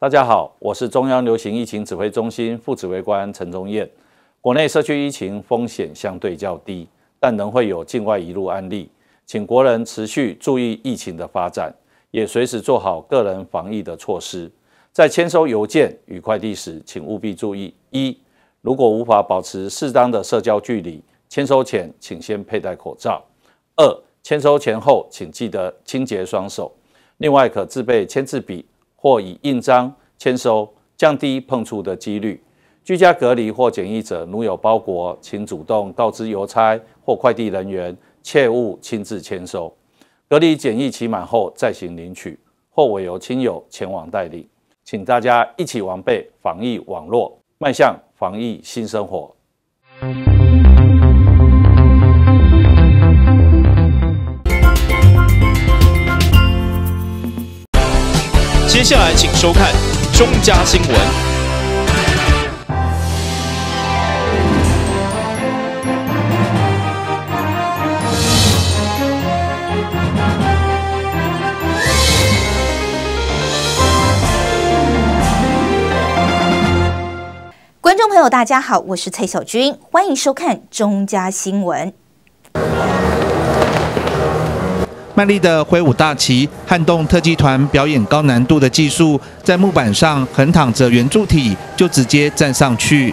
大家好，我是中央流行疫情指挥中心副指挥官陈宗彦。国内社区疫情风险相对较低，但仍会有境外移入案例，请国人持续注意疫情的发展，也随时做好个人防疫的措施。在签收邮件与快递时，请务必注意：一、如果无法保持适当的社交距离，签收前请先佩戴口罩；二、签收前后请记得清洁双手。另外，可自备签字笔。或以印章签收，降低碰触的几率。居家隔离或检疫者，如有包裹，请主动告知邮差或快递人员，切勿亲自签收。隔离检疫期满后再行领取，或委由亲友前往代理。请大家一起完备防疫网络，迈向防疫新生活。接下来，请收看中嘉新闻。观众朋友，大家好，我是蔡小军，欢迎收看中嘉新闻。卖力的挥舞大旗，撼动特技团表演高难度的技术，在木板上横躺着圆柱体，就直接站上去。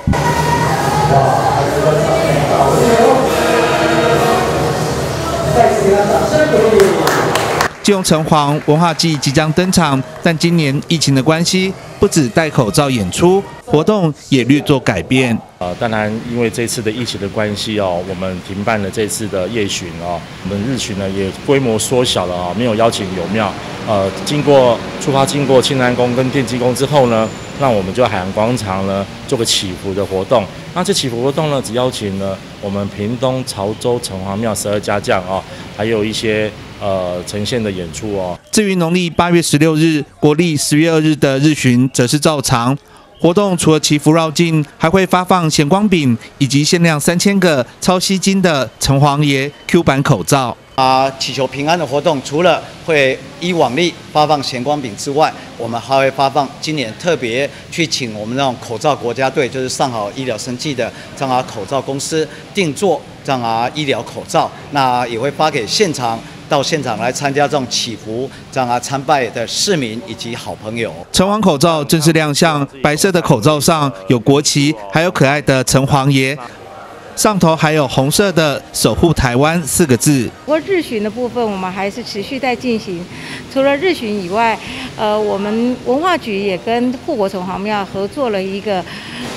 金融城隍文化季即将登场，但今年疫情的关系，不止戴口罩演出，活动也略作改变。呃，当然，因为这次的疫情的关系哦，我们停办了这次的夜巡哦，我们日巡呢也规模缩小了啊，没有邀请有庙。呃，经过出发经过庆安宫跟奠基宫之后呢，那我们就海洋广场呢做个祈福的活动。那这祈福活动呢，只邀请了我们屏东潮州城隍庙十二家将哦，还有一些呃呈现的演出哦。至于农历八月十六日、国历十月二日的日巡，则是照常。活动除了祈福绕境，还会发放显光饼以及限量三千个超吸金的城隍爷 Q 版口罩。啊，祈求平安的活动，除了会依往例发放闲光饼之外，我们还会发放今年特别去请我们那种口罩国家队，就是上好医疗生技的这样啊口罩公司定做这样啊医疗口罩，那也会发给现场。到现场来参加这种祈福、这样啊参拜的市民以及好朋友。城隍口罩正式亮相，白色的口罩上有国旗，还有可爱的城隍爷。上头还有红色的“守护台湾”四个字。不过日巡的部分，我们还是持续在进行。除了日巡以外，呃，我们文化局也跟护国城隍庙合作了一个，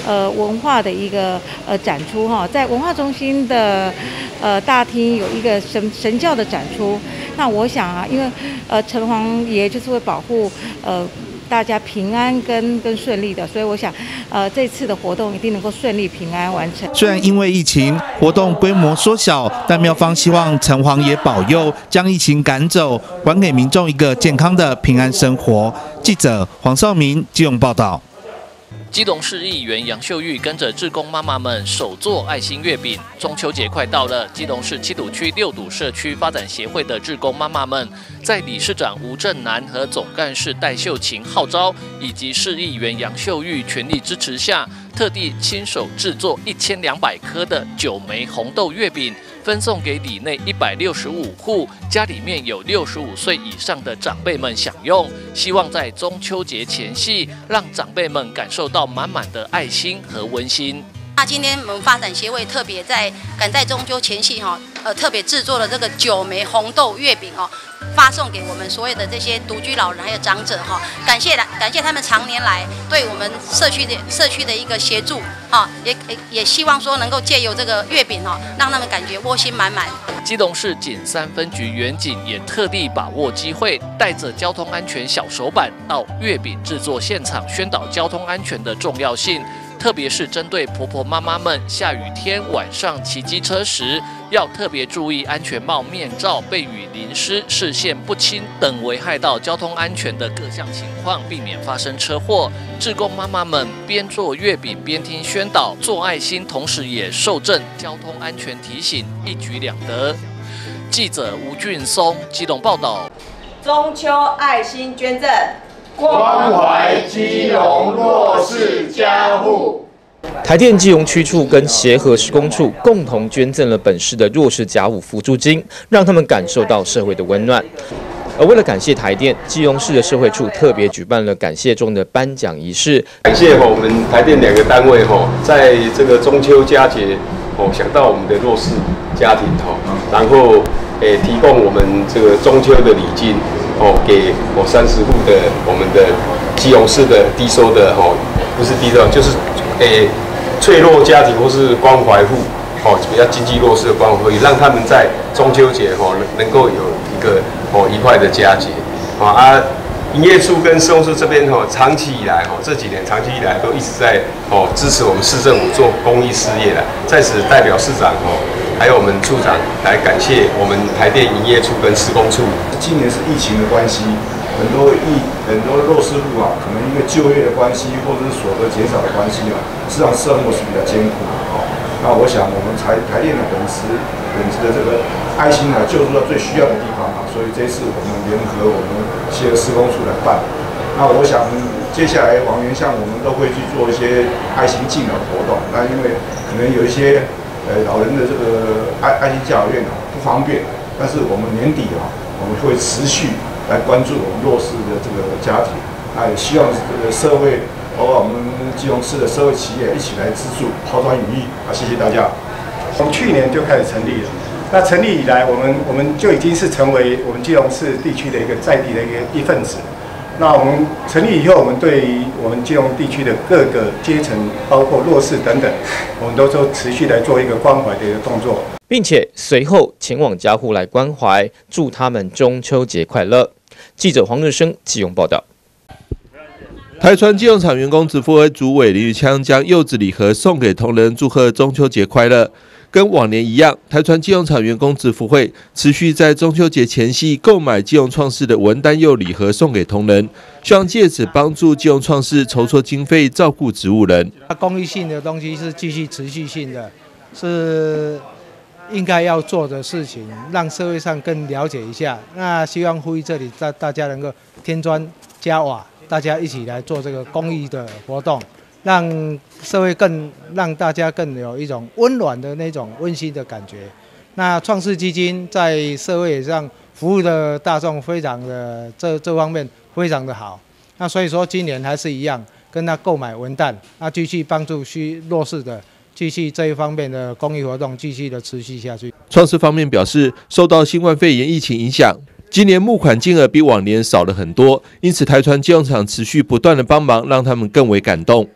呃，文化的一个呃展出哈，在文化中心的呃大厅有一个神神教的展出。那我想啊，因为呃城隍爷就是会保护呃。大家平安跟跟顺利的，所以我想，呃，这次的活动一定能够顺利平安完成。虽然因为疫情活动规模缩小，但庙方希望城隍爷保佑，将疫情赶走，还给民众一个健康的平安生活。记者黄少明基隆报道。基隆市议员杨秀玉跟着志工妈妈们手做爱心月饼。中秋节快到了，基隆市七堵区六堵社区发展协会的志工妈妈们，在理事长吴正南和总干事戴秀琴号召，以及市议员杨秀玉全力支持下，特地亲手制作一千两百颗的九枚红豆月饼。分送给里内一百六十五户家里面有六十五岁以上的长辈们享用，希望在中秋节前夕让长辈们感受到满满的爱心和温馨。那今天我们发展协会特别在赶在中秋前夕哈，特别制作了这个九枚红豆月饼哦。发送给我们所有的这些独居老人还有长者哈，感谢感谢他们常年来对我们社区的社区的一个协助哈，也也也希望说能够借由这个月饼哈，让他们感觉窝心满满。基隆市警三分局员警也特地把握机会，带着交通安全小手板到月饼制作现场，宣导交通安全的重要性。特别是针对婆婆妈妈们下雨天晚上骑机车时，要特别注意安全帽、面罩、被雨淋湿、视线不清等危害到交通安全的各项情况，避免发生车祸。志工妈妈们边做月饼边听宣导，做爱心，同时也受证交通安全提醒，一举两得。记者吴俊松机动报道：中秋爱心捐赠。关怀基隆弱势家户。台电基隆区处跟协和施工处共同捐赠了本市的弱势家户扶助金，让他们感受到社会的温暖。而为了感谢台电，基隆市的社会处特别举办了感谢中的颁奖仪式。感谢我们台电两个单位吼，在这个中秋佳节哦，想到我们的弱势家庭哈，然后诶提供我们这个中秋的礼金哦，给哦三十户的我们的基隆市的低收的哦，不是低收，就是诶脆弱家庭或是关怀户哦，比较经济弱势的关怀户，让他们在中秋节哦能够有一个。哦，愉快的佳节，哦啊！营业处跟施工处这边哦，长期以来哦，这几年长期以来都一直在哦支持我们市政府做公益事业的，在此代表市长哦，还有我们处长来感谢我们台电营业处跟施工处。今年是疫情的关系，很多疫很多弱势户啊，可能因为就业的关系或者是所得减少的关系啊，市场生活是比较艰苦的哦。那我想我们台台电的本职本职的这个。爱心呢，救助到最需要的地方啊，所以这次我们联合我们协和施工处来办。那我想接下来王元巷我们都会去做一些爱心敬老活动。那因为可能有一些呃老人的这个爱爱心教养院啊不方便，但是我们年底啊我们会持续来关注我们弱势的这个家庭。那也希望这个社会包括我们基隆市的社会企业一起来资助抛砖引玉啊！谢谢大家。从去年就开始成立了。那成立以来，我们我们就已经是成为我们基隆市地区的一个在地的一个一份子。那我们成立以后，我们对于我们基隆地区的各个阶层，包括弱势等等，我们都都持续来做一个关怀的一个动作，并且随后前往家户来关怀，祝他们中秋节快乐。记者黄日升基隆报道。台船机用厂员工指挥主委林宇枪将柚子礼盒送给同仁，祝贺中秋节快乐。跟往年一样，台船金融厂员工支付会持续在中秋节前夕购买金融创世的文丹柚礼盒送给同仁，希望借此帮助金融创世筹措经费，照顾植物人。公益性的东西是继续持续性的，是应该要做的事情，让社会上更了解一下。那希望呼吁这里大大家能够添砖加瓦，大家一起来做这个公益的活动。让社会更让大家更有一种温暖的那种温馨的感觉。那创世基金在社会上服务的大众非常的这这方面非常的好。那所以说今年还是一样，跟他购买文旦，那继续帮助需弱势的，继续这一方面的公益活动继续的持续下去。创世方面表示，受到新冠肺炎疫情影响，今年募款金额比往年少了很多，因此台船金融厂持续不断的帮忙，让他们更为感动。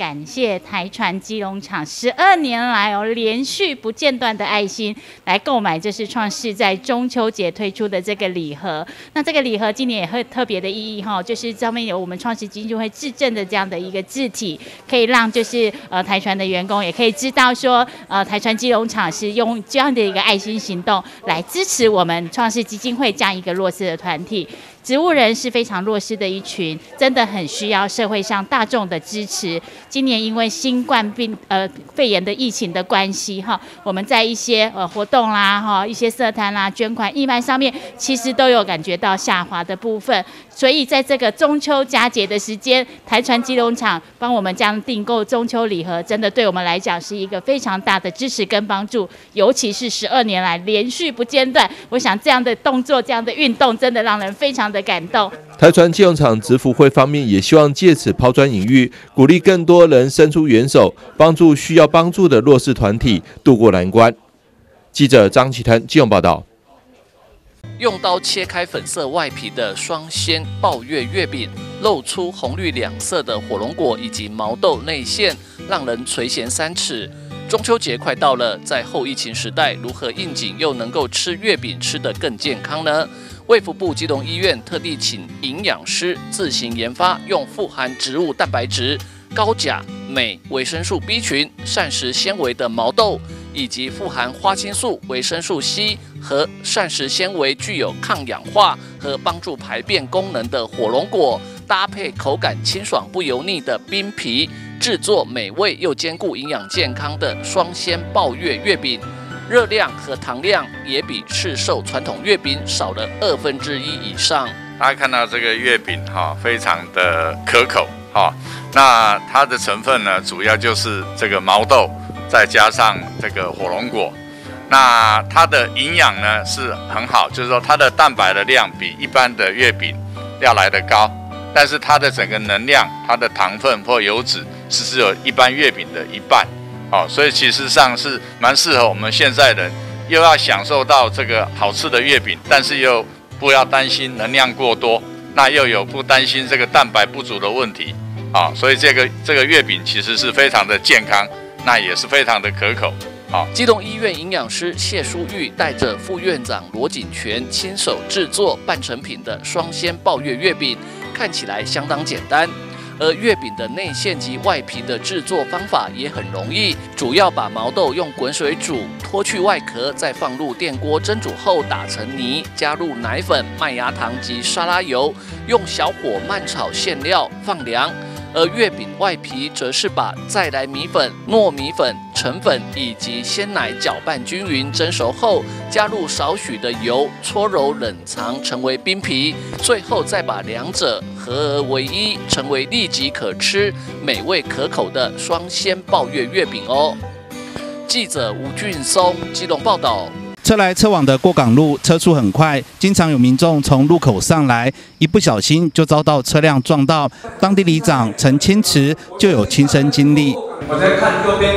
感谢台船基隆厂十二年来哦连续不间断的爱心来购买，这是创世在中秋节推出的这个礼盒。那这个礼盒今年也会特别的意义哈，就是上面有我们创世基金会质证的这样的一个字体，可以让就是呃台船的员工也可以知道说，呃台船基隆厂是用这样的一个爱心行动来支持我们创世基金会这样一个弱势的团体。植物人是非常弱势的一群，真的很需要社会上大众的支持。今年因为新冠病呃肺炎的疫情的关系哈，我们在一些呃活动啦哈，一些社团啦、捐款、义卖上面，其实都有感觉到下滑的部分。所以在这个中秋佳节的时间，台船基隆厂帮我们这样订购中秋礼盒，真的对我们来讲是一个非常大的支持跟帮助。尤其是十二年来连续不间断，我想这样的动作、这样的运动，真的让人非常的感动。台船借用厂直福会方面也希望借此抛砖引玉，鼓励更多人伸出援手，帮助需要帮助的弱势团体渡过难关。记者张启腾借用报道。用刀切开粉色外皮的双鲜爆月月饼，露出红绿两色的火龙果以及毛豆内馅，让人垂涎三尺。中秋节快到了，在后疫情时代，如何应景又能够吃月饼吃得更健康呢？卫福部基隆医院特地请营养师自行研发，用富含植物蛋白质、高钾、镁、维生素 B 群、膳食纤维的毛豆。以及富含花青素、维生素 C 和膳食纤维、具有抗氧化和帮助排便功能的火龙果，搭配口感清爽不油腻的冰皮，制作美味又兼顾营养健康的双鲜爆月月饼。热量和糖量也比赤寿传统月饼少了二分之一以上。大家看到这个月饼哈，非常的可口哈。那它的成分呢，主要就是这个毛豆，再加上这个火龙果。那它的营养呢是很好，就是说它的蛋白的量比一般的月饼要来得高，但是它的整个能量、它的糖分或油脂是只有一般月饼的一半。哦，所以其实上是蛮适合我们现在人，又要享受到这个好吃的月饼，但是又不要担心能量过多，那又有不担心这个蛋白不足的问题，啊，所以这个这个月饼其实是非常的健康，那也是非常的可口，好。基隆医院营养师谢淑玉带着副院长罗景全亲手制作半成品的双鲜抱月月饼，看起来相当简单。而月饼的内馅及外皮的制作方法也很容易，主要把毛豆用滚水煮，脱去外壳，再放入电锅蒸煮后打成泥，加入奶粉、麦芽糖及沙拉油，用小火慢炒馅料，放凉。而月饼外皮则是把再来米粉、糯米粉、橙粉以及鲜奶搅拌均匀，蒸熟后加入少许的油，搓揉冷藏成为冰皮，最后再把两者合而为一，成为立即可吃、美味可口的双鲜抱月月饼哦。记者吴俊松基隆报道。车来车往的过港路，车速很快，经常有民众从路口上来，一不小心就遭到车辆撞到。当地里长陈清池就有亲身经历。我在看右边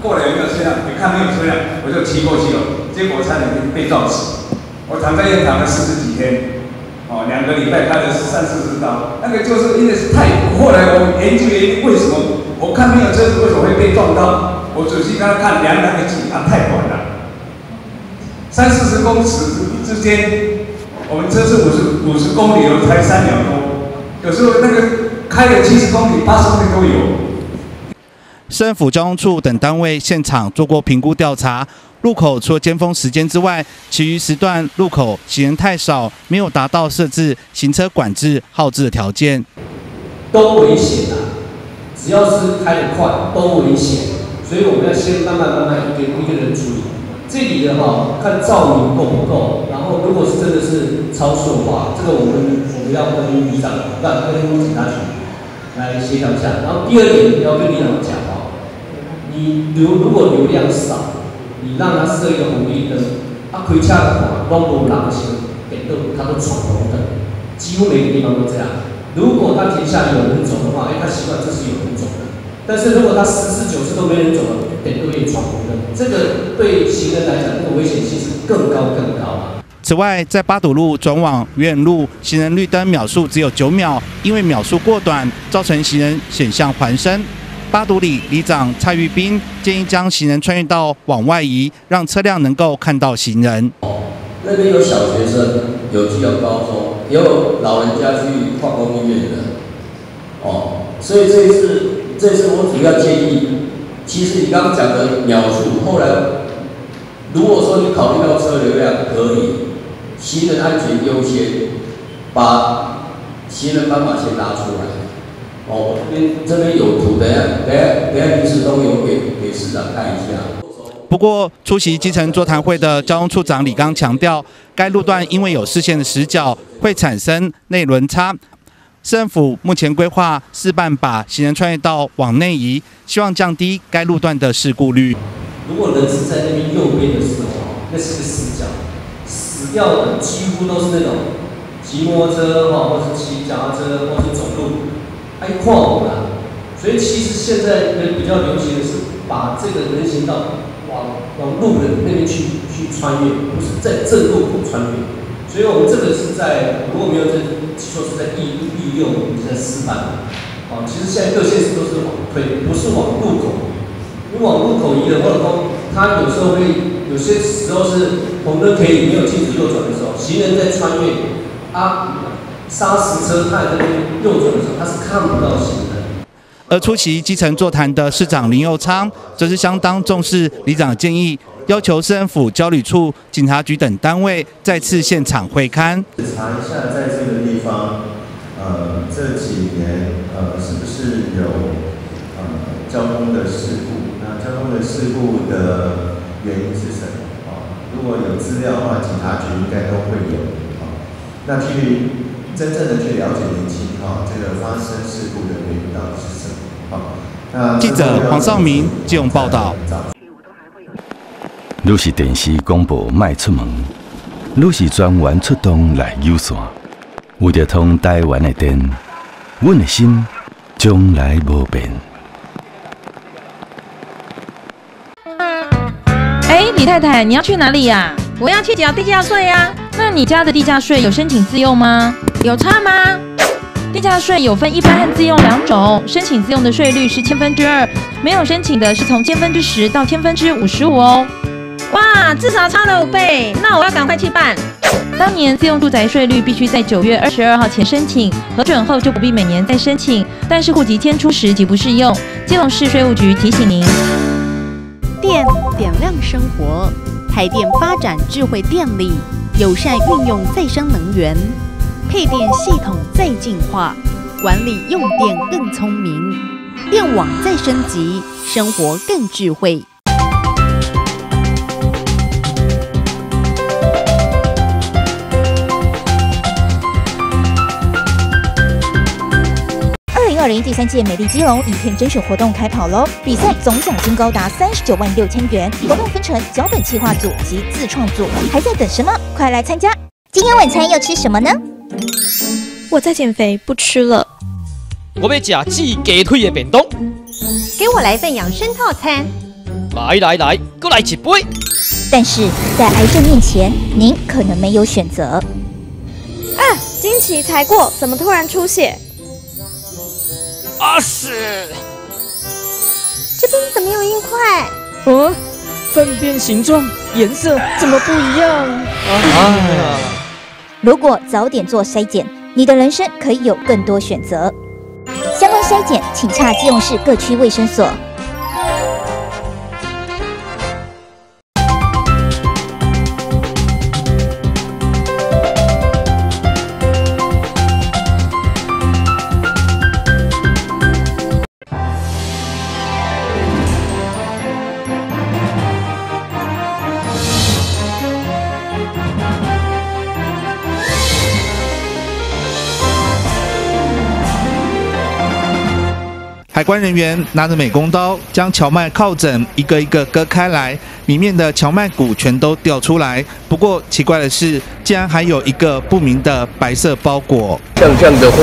过来有没有车辆，你看没有车辆，我就骑过去了，结果差点被撞死。我躺在院躺了四十几天，哦，两个礼拜开了三四十刀，那个就是因为是太后来我研究原因，为什么我看没有车子为什么会被撞到？我仔细刚刚看量那个距啊太短了。三四十公尺之间，我们车是五十五十公里哦，才三秒多。有时候那个开了七十公里、八十公里都有。市政府交通处等单位现场做过评估调查，路口除了尖峰时间之外，其余时段路口行人太少，没有达到设置行车管制号志的条件。都危险啊！只要是开得快，都危险。所以我们要先慢慢慢慢一个一个人处理。这里的哈，看照明够不够，然后如果是真的是超速的话，这个我们我们要跟旅长、跟警察局来协调一下。然后第二点要跟局长讲哦，你流如果流量少，你让他设一个红绿灯，他开车的话，光路狼行，点灯他都闯红灯，几乎每个地方都这样。如果他停下来有人走的话，哎，他习惯这是有人走的。但是如果他十次九次都没人走了，点都可闯红灯，这个对行人来讲，这个危险性是更高更高啊。此外，在八堵路转往愚园路，行人绿灯秒数只有九秒，因为秒数过短，造成行人险象环生。八堵里里长蔡玉斌建议将行人穿越道往外移，让车辆能够看到行人。哦那边有小学生，有技能高中，也有老人家去矿工医院的。哦，所以这一次。这次我主要建议，其实你刚刚讲的秒数，后来如果说你考虑到车流量可以，行人安全优先，把行人斑马线拉出来。哦，我这边这边有图，等下等下等下临时都有给给市长看一下。不过出席基层座谈会的交通处长李刚强调，该路段因为有视线的死角，会产生内轮差。政府目前规划试办把行人穿越道往内移，希望降低该路段的事故率。如果人是在那边右边的时候，那是个死角，死掉的几乎都是那种骑摩托车哈，或是骑脚踏车，或是走路，还跨的。所以其实现在人比较流行的是把这个人行道往往路人那边去去穿越，不是在正路口穿越。所以我们这个是在如果没有这记错是在第第六年在示范，哦，其实现在各县市都是往推，不是往路口。你往路口移的话，它有时候会有些时候是红灯可以没有禁止右转的时候，行人在穿越，啊，砂石车在那边右转的时候，他是看不到行人。而出席基层座谈的市长林佑昌，则是相当重视里长的建议。要求市政府、交旅处、警察局等单位再次现场会勘，查一下在这个地方，呃，这几年呃是不是有呃交通的事故？那交通的事故的原因是什么？啊，如果有资料的话，警察局应该都会有。啊，那至于真正的去了解年轻哈这个发生事故的原因到底是什么？好，那记者黄少明借用报道。你是电视广播卖出门，你是专员出动来游山，为着通台湾的电，阮的心从来无变。哎，李太太，你要去哪里呀？我要去缴地价税呀。那你家的地价税有申请自用吗？有差吗？地价税有分一般和自用两种，申请自用的税率是千分之二，没有申请的是从千分之十到千分之五十五哦。哇，至少差了五倍，那我要赶快去办。当年自用住宅税率必须在九月二十二号前申请，核准后就不必每年再申请，但是户籍迁出时即不适用。基隆市税务局提醒您：电点亮生活，台电发展智慧电力，友善运用再生能源，配电系统再进化，管理用电更聪明，电网再升级，生活更智慧。零第三届美丽基隆影片甄选活动开跑喽！比赛总奖金高达三十九万六千元，活动分成脚本企划组及自创组，还在等什么？快来参加！今天晚餐要吃什么呢？我在减肥，不吃了。我要吃鸡鸡腿的便当。给我来份养生套餐。来来来，过来一杯。但是在癌症面前，您可能没有选择。啊，经期才过，怎么突然出血？啊是，这边怎么有硬块？哦，粪便形状、颜色怎么不一样？啊！如果早点做筛检，你的人生可以有更多选择。相关筛检，请洽基隆市各区卫生所。关人员拿着美工刀，将荞麦靠枕一个一个割开来，里面的荞麦骨全都掉出来。不过奇怪的是，竟然还有一个不明的白色包裹。像这样的货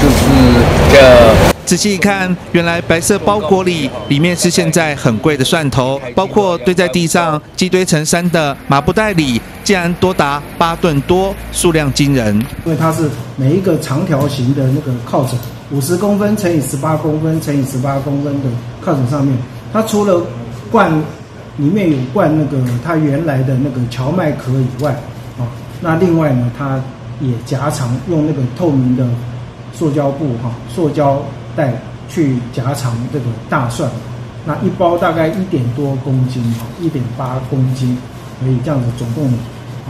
就是叫……仔细一看，原来白色包裹里里面是现在很贵的蒜头，包括堆在地上积堆成山的麻布袋里，竟然多达八吨多，数量惊人。因为它是每一个长条形的那个靠枕。五十公分乘以十八公分乘以十八公分的靠枕上面，它除了灌里面有灌那个它原来的那个荞麦壳以外，啊，那另外呢，它也夹长用那个透明的塑胶布哈，塑胶袋去夹长这个大蒜，那一包大概一点多公斤哈，一点八公斤，所以这样子总共。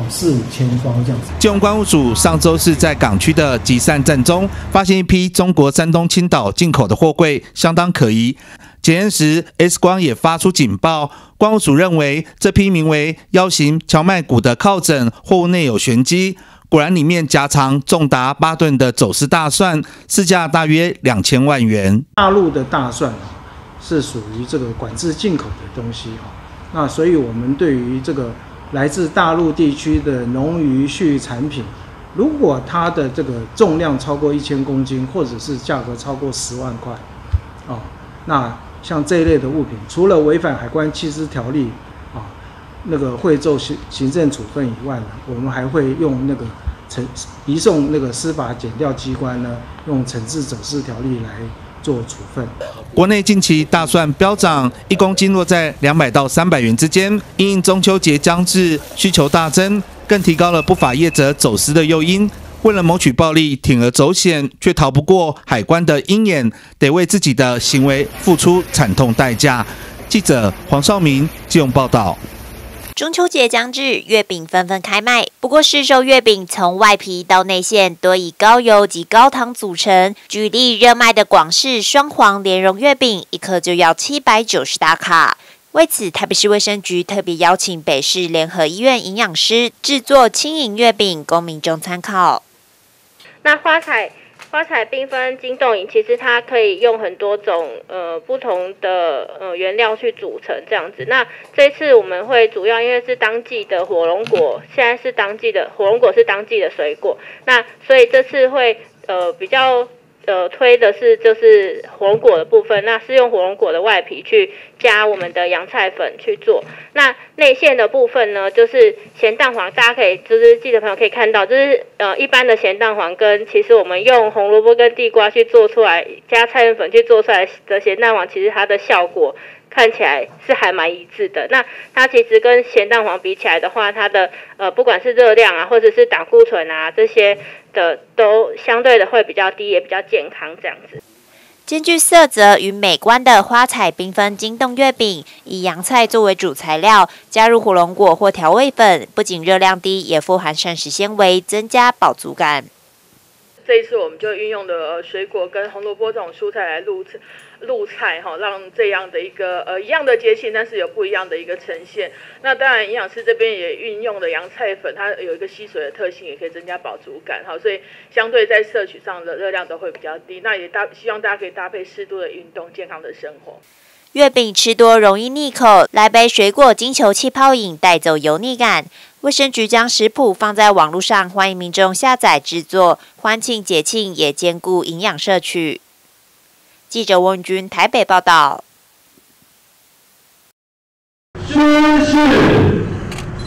四五千包这样子。金融关务署上周是在港区的集散站中，发现一批中国山东青岛进口的货柜，相当可疑。检验时，X 光也发出警报。关务署认为，这批名为“腰形荞麦谷”的靠枕货物内有玄机，果然里面夹藏重达八吨的走私大蒜，市价大约两千万元。大陆的大蒜是属于这个管制进口的东西哈，那所以我们对于这个。来自大陆地区的农渔畜产品，如果它的这个重量超过一千公斤，或者是价格超过十万块，啊，那像这一类的物品，除了违反海关缉私条例啊，那个会奏行行政处分以外呢，我们还会用那个惩移送那个司法检调机关呢，用惩治走私条例来。做处分。国内近期大蒜飙涨，一公斤落在两百到三百元之间。因中秋节将至，需求大增，更提高了不法业者走私的诱因。为了谋取暴利，铤而走险，却逃不过海关的鹰眼，得为自己的行为付出惨痛代价。记者黄少明借用报道。中秋节将至，月饼纷纷开卖。不过，市售月饼从外皮到内馅多以高油及高糖组成。举例，热卖的广式双黄莲蓉月饼，一颗就要七百九十大卡。为此，台北市卫生局特别邀请北市联合医院营养师制作轻盈月饼，供民众参考。那花彩花彩缤纷金冻饮，其实它可以用很多种呃不同的呃原料去组成这样子。那这次我们会主要因为是当季的火龙果，现在是当季的火龙果是当季的水果，那所以这次会呃比较。呃，推的是就是火龙果的部分，那是用火龙果的外皮去加我们的洋菜粉去做。那内馅的部分呢，就是咸蛋黄，大家可以就是记者朋友可以看到，就是呃一般的咸蛋黄跟其实我们用红萝卜跟地瓜去做出来，加菜粉去做出来的咸蛋黄，其实它的效果。看起来是还蛮一致的。那它其实跟咸蛋黄比起来的话，它的呃不管是热量啊，或者是胆固醇啊这些的，都相对的会比较低，也比较健康这样子。兼具色泽与美观的花彩缤纷金冻月饼，以洋菜作为主材料，加入火龙果或调味粉，不仅热量低，也富含膳食纤维，增加饱足感。这一次我们就运用的水果跟红萝卜这种蔬菜来录露菜哈，让这样的一个呃一样的节庆，但是有不一样的一个呈现。那当然营养师这边也运用了洋菜粉，它有一个吸水的特性，也可以增加饱足感哈，所以相对在摄取上的热量都会比较低。那也搭希望大家可以搭配适度的运动，健康的生活。月饼吃多容易腻口，来杯水果金球气泡饮带走油腻感。卫生局将食谱放在网络上，欢迎民众下载制作，欢庆节庆也兼顾营养摄取。记者温君台北报道。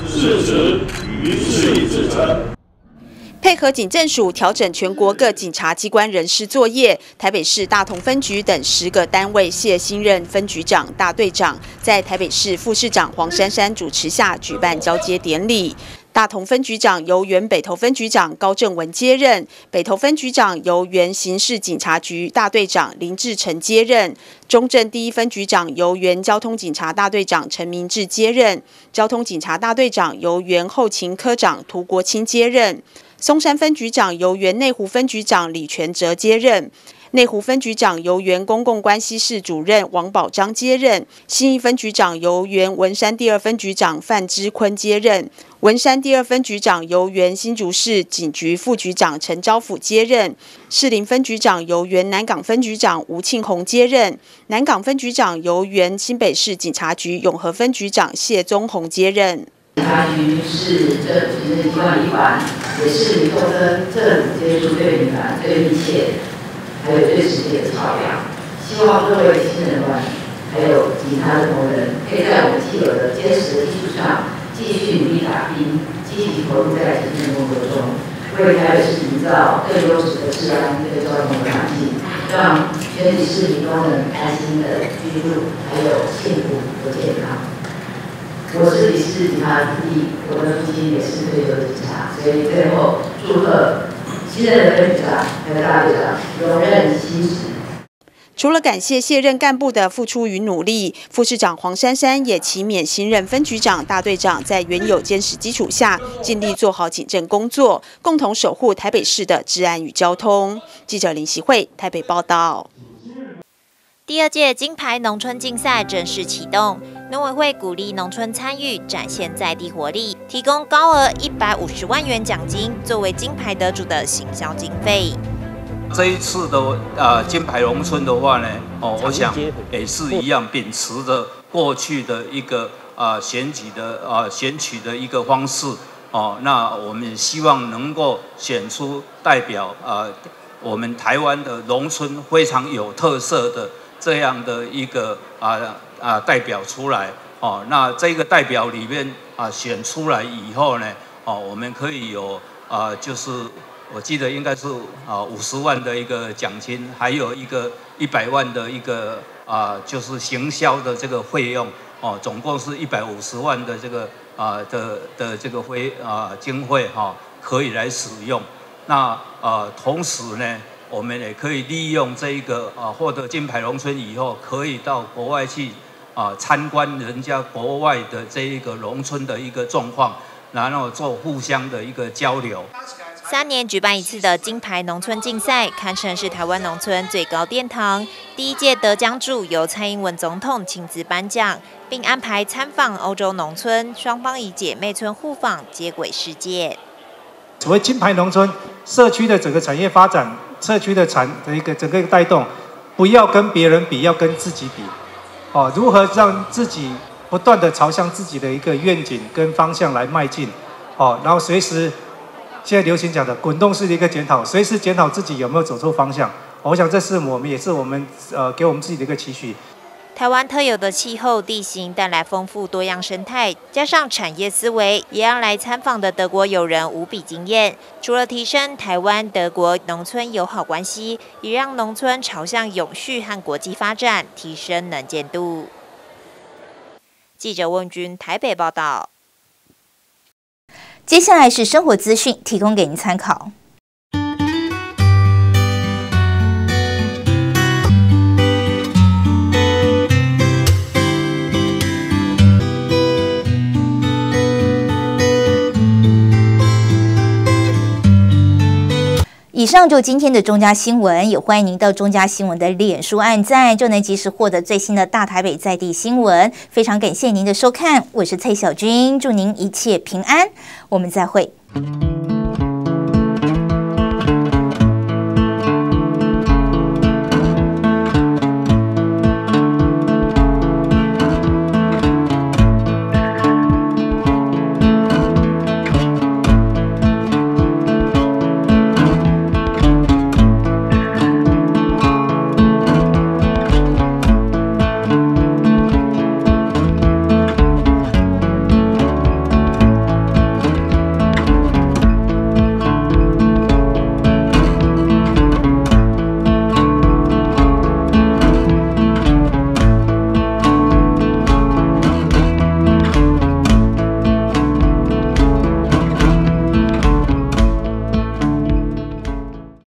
事实。配合警政署调整全国各警察机关人事作业，台北市大同分局等十个单位谢新任分局长、大队长，在台北市副市长黄珊珊主持下举办交接典礼。大同分局长由原北投分局长高正文接任，北投分局长由原刑事警察局大队长林志成接任，中正第一分局长由原交通警察大队长陈明志接任，交通警察大队长由原后勤科长涂国清接任。松山分局长由原内湖分局长李全哲接任，内湖分局长由原公共关系室主任王宝章接任，新义分局长由原文山第二分局长范之坤接任，文山第二分局长由原新竹市警局副局长陈昭甫接任，士林分局长由原南港分局长吴庆宏接任，南港分局长由原新北市警察局永和分局长谢宗宏接任。警察局是政府行政机关，也是民众跟政府接触最频繁、最密切，还有最直接的桥梁。希望各位新人们，还有其他的同仁，可以在我们既有的坚实的基础上，继续努力打拼，积极投入在行政工作中，为台北市营造更优质的治安、更交通的环境，让全体市民都能安心的居住，还有幸福和健康。我是李氏警察子弟，我的父亲也是退休警察，所以最后祝贺除了感谢卸任干部的付出与努力，副市长黄珊珊也期勉新任分局长、大队长在原有坚实基础下，尽力做好警政工作，共同守护台北市的治安与交通。记者林习慧台北报道。第二届金牌农村竞赛正式启动，农委会鼓励农村参与，展现在地活力，提供高额一百五十万元奖金作为金牌得主的行销经费。这一次的呃金牌农村的话呢，哦，我想也是一样，秉持着过去的一个啊选举的啊选取的一个方式哦，那我们希望能够选出代表啊我们台湾的农村非常有特色的。这样的一个啊啊代表出来哦，那这个代表里面啊选出来以后呢，哦，我们可以有啊，就是我记得应该是啊五十万的一个奖金，还有一个一百万的一个啊就是行销的这个费用哦，总共是一百五十万的这个啊的的这个费啊经费哈可以来使用。那呃同时呢。我们也可以利用这一个啊，获得金牌农村以后，可以到国外去啊参观人家国外的这一个农村的一个状况，然后做互相的一个交流。三年举办一次的金牌农村竞赛，堪称是台湾农村最高殿堂。第一届得奖主由蔡英文总统亲自颁奖，并安排参访欧洲农村，双方以姐妹村互访，接轨世界。所谓金牌农村。社区的整个产业发展，社区的产的一个整个带动，不要跟别人比，要跟自己比。哦，如何让自己不断的朝向自己的一个愿景跟方向来迈进？哦，然后随时，现在流行讲的滚动式的一个检讨，随时检讨自己有没有走错方向。我想这是我们也是我们呃给我们自己的一个期许。台湾特有的气候地形带来丰富多样生态，加上产业思维，也让来参访的德国友人无比惊艳。除了提升台湾德国农村友好关系，也让农村朝向永续和国际发展，提升能见度。记者问君台北报道。接下来是生活资讯，提供给您参考。以上就今天的中嘉新闻，也欢迎您到中嘉新闻的脸书按赞，就能及时获得最新的大台北在地新闻。非常感谢您的收看，我是蔡小军，祝您一切平安，我们再会。